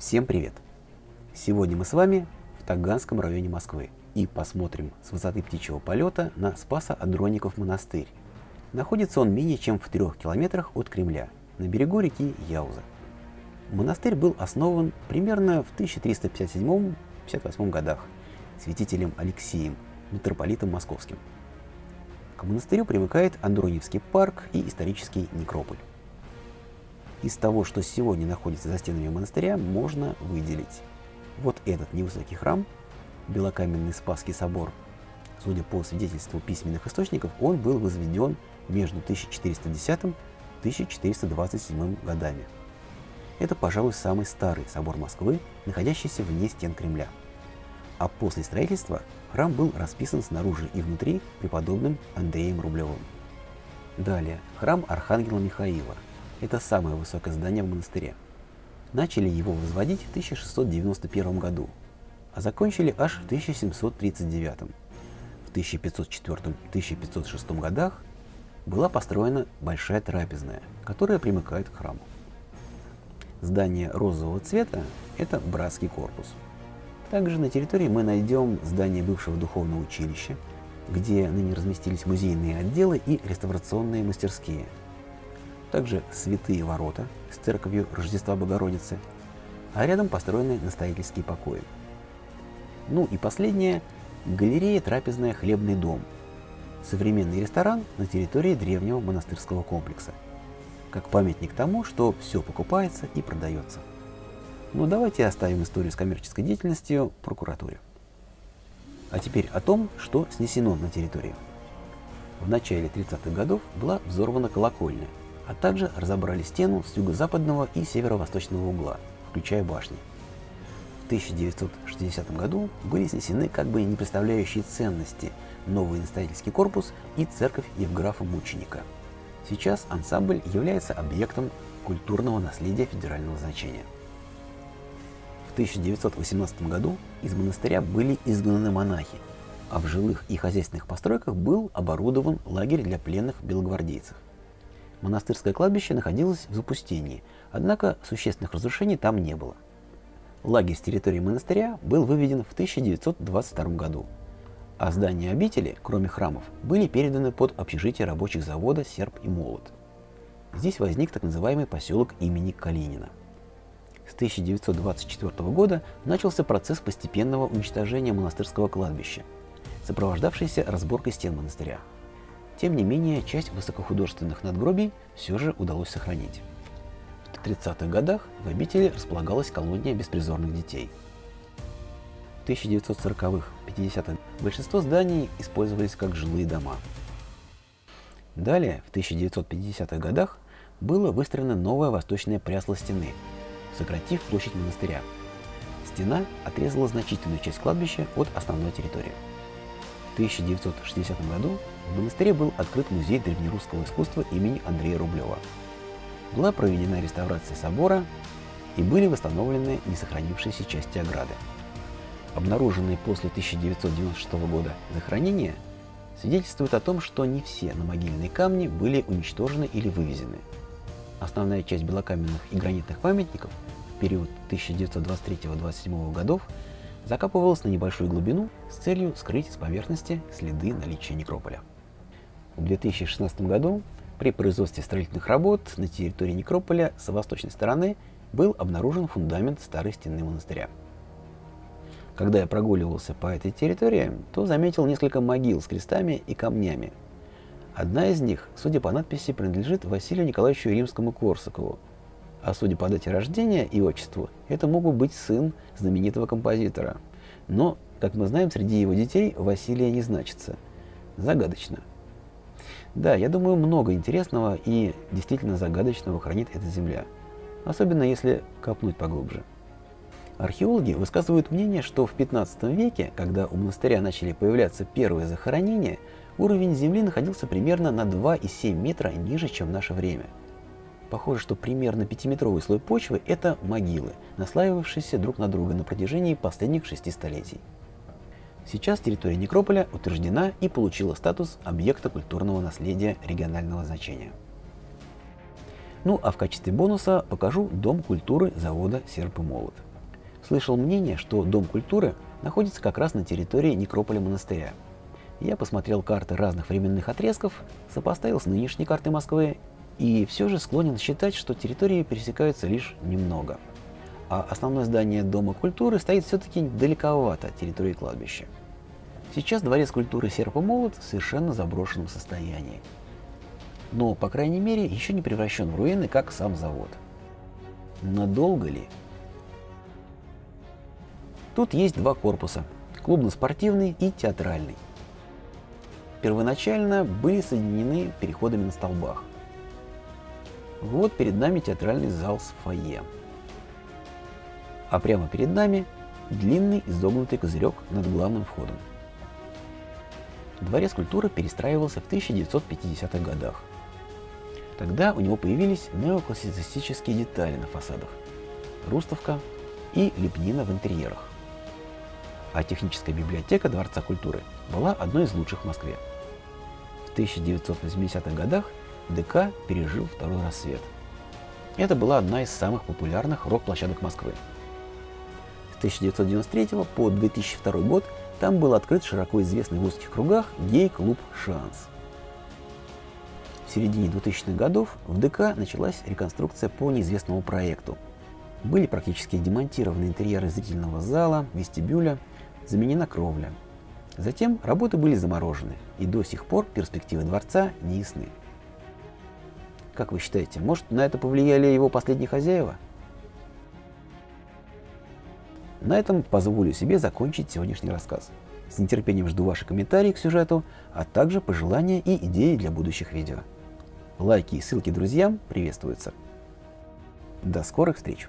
Всем привет! Сегодня мы с вами в Таганском районе Москвы и посмотрим с высоты птичьего полета на Спаса-Адроников монастырь. Находится он менее чем в трех километрах от Кремля, на берегу реки Яуза. Монастырь был основан примерно в 1357-58 годах святителем Алексеем, митрополитом московским. К монастырю примыкает Андроневский парк и исторический некрополь. Из того, что сегодня находится за стенами монастыря, можно выделить вот этот невысокий храм, белокаменный Спасский собор. Судя по свидетельству письменных источников, он был возведен между 1410 и 1427 годами. Это, пожалуй, самый старый собор Москвы, находящийся вне стен Кремля. А после строительства храм был расписан снаружи и внутри преподобным Андреем Рублевым. Далее, храм Архангела Михаила – это самое высокое здание в монастыре. Начали его возводить в 1691 году, а закончили аж в 1739. В 1504-1506 годах была построена большая трапезная, которая примыкает к храму. Здание розового цвета – это братский корпус. Также на территории мы найдем здание бывшего духовного училища, где ныне разместились музейные отделы и реставрационные мастерские – также святые ворота с церковью Рождества Богородицы, а рядом построены настоятельские покои. Ну и последнее – галерея «Трапезная Хлебный дом», современный ресторан на территории древнего монастырского комплекса, как памятник тому, что все покупается и продается. Ну давайте оставим историю с коммерческой деятельностью прокуратуре. А теперь о том, что снесено на территории. В начале 30-х годов была взорвана колокольня, а также разобрали стену с юго-западного и северо-восточного угла, включая башни. В 1960 году были снесены как бы не представляющие ценности новый настоятельский корпус и церковь Евграфа Мученика. Сейчас ансамбль является объектом культурного наследия федерального значения. В 1918 году из монастыря были изгнаны монахи, а в жилых и хозяйственных постройках был оборудован лагерь для пленных белогвардейцев. Монастырское кладбище находилось в запустении, однако существенных разрушений там не было. Лагерь с территории монастыря был выведен в 1922 году, а здания обители, кроме храмов, были переданы под общежитие рабочих завода «Серп и молот». Здесь возник так называемый поселок имени Калинина. С 1924 года начался процесс постепенного уничтожения монастырского кладбища, сопровождавшийся разборкой стен монастыря – тем не менее, часть высокохудожественных надгробий все же удалось сохранить. В 30-х годах в обители располагалась колония беспризорных детей. В 1940-х, 50-х большинство зданий использовались как жилые дома. Далее, в 1950-х годах, было выстроено новое восточное прясло стены, сократив площадь монастыря. Стена отрезала значительную часть кладбища от основной территории. В 1960 году в монастыре был открыт музей древнерусского искусства имени Андрея Рублева. Была проведена реставрация собора и были восстановлены несохранившиеся части ограды. Обнаруженные после 1996 года захоронения свидетельствуют о том, что не все намогильные камни были уничтожены или вывезены. Основная часть белокаменных и гранитных памятников в период 1923-1927 годов закапывалась на небольшую глубину с целью скрыть с поверхности следы наличия некрополя. В 2016 году при производстве строительных работ на территории некрополя с восточной стороны был обнаружен фундамент старой стены монастыря. Когда я прогуливался по этой территории, то заметил несколько могил с крестами и камнями. Одна из них, судя по надписи, принадлежит Василию Николаевичу Римскому Корсакову, а судя по дате рождения и отчеству, это мог быть сын знаменитого композитора. Но, как мы знаем, среди его детей Василия не значится. Загадочно. Да, я думаю, много интересного и действительно загадочного хранит эта земля. Особенно если копнуть поглубже. Археологи высказывают мнение, что в 15 веке, когда у монастыря начали появляться первые захоронения, уровень земли находился примерно на 2,7 метра ниже, чем в наше время – Похоже, что примерно пятиметровый слой почвы – это могилы, наслаивавшиеся друг на друга на протяжении последних шести столетий. Сейчас территория некрополя утверждена и получила статус объекта культурного наследия регионального значения. Ну а в качестве бонуса покажу Дом культуры завода «Серп и молот». Слышал мнение, что Дом культуры находится как раз на территории некрополя монастыря. Я посмотрел карты разных временных отрезков, сопоставил с нынешней картой Москвы и все же склонен считать, что территории пересекаются лишь немного. А основное здание Дома культуры стоит все-таки далековато от территории кладбища. Сейчас дворец культуры Серп и Молот в совершенно заброшенном состоянии. Но, по крайней мере, еще не превращен в руины, как сам завод. Надолго ли? Тут есть два корпуса – клубно-спортивный и театральный. Первоначально были соединены переходами на столбах. Вот перед нами театральный зал с фойе. А прямо перед нами длинный изогнутый козырек над главным входом. Дворец культуры перестраивался в 1950-х годах. Тогда у него появились неоклассицистические детали на фасадах, рустовка и лепнина в интерьерах. А техническая библиотека Дворца культуры была одной из лучших в Москве. В 1980-х годах ДК пережил второй рассвет. Это была одна из самых популярных рок-площадок Москвы. С 1993 по 2002 год там был открыт широко известный в узких кругах гей-клуб «Шанс». В середине 2000-х годов в ДК началась реконструкция по неизвестному проекту. Были практически демонтированы интерьеры зрительного зала, вестибюля, заменена кровля. Затем работы были заморожены, и до сих пор перспективы дворца не ясны. Как вы считаете, может на это повлияли его последние хозяева? На этом позволю себе закончить сегодняшний рассказ. С нетерпением жду ваши комментарии к сюжету, а также пожелания и идеи для будущих видео. Лайки и ссылки друзьям приветствуются. До скорых встреч!